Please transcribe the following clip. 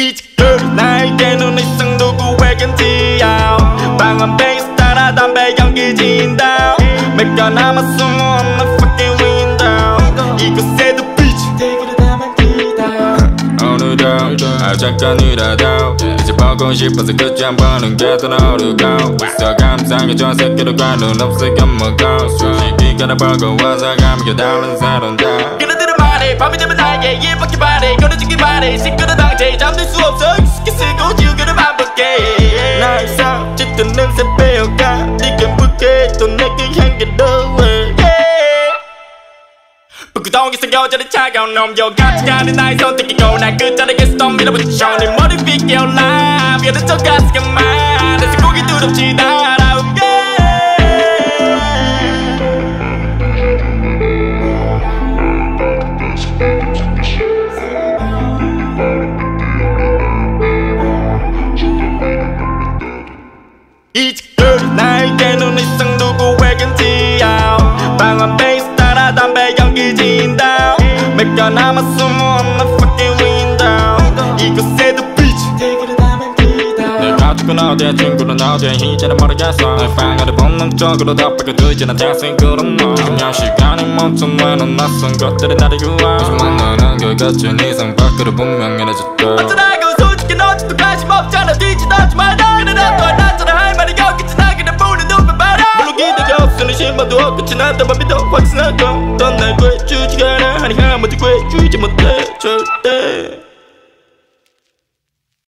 이지그 나에게 눈 이 상 누구에겐지야. 방언 베이스 따라 담배 연기 진다. 맥가 남아 숨어 on the fucking window. 이곳에도 오늘도 아 잠깐이라도 이제 보고 싶어서 그지 한 번은 계속 오르고 있어. 감상해 저 새끼들 관련 없어 겁먹어. 솔직히 가나 보고 와서 감겨 다른 사람들. 그들은 말해 밤이 되면 나에게 일밖에 바래 끊어지기 바래. 시끄러 당 제 잠들 수 없어. 익숙히 쓰고 지우개를 반복해 나의 상 짙은 냄새 빼어가. 네게 묻게. 또 내게 향기로워 북구동에서 여전히 차가운 놈 여같지 않은 나의 선택이고 날 끝자락에서 또 밀어붙여 네 머리 빗게 올라. 위에는 저 가스가 많아서 고기 두렵지 날 가 남아 숨어 on the fucking window 이곳에도 빛이 되기를 담았기다 내 가족은 어디야 친구는 어디야 이제는 모르겠어. 내 방아를 본능적으로 덮어가 두지는 자신 그런 너. 그냥 시간이 멈춘 너는 낯선 것들이 나를 유화 하지만 너는 그같이 이상 밖으로 분명해졌다. 어쩌라고 솔직히 너지도 관심 없잖아. 뒤지다지 마라 그래 나도 나처럼 할 말이 없겠지. 나 그냥 보는 눈만 봐라. 물론 기대가 없으니 실망도 없겠지. 나도만 믿어 확신하고 넌날 구해주지가 Today.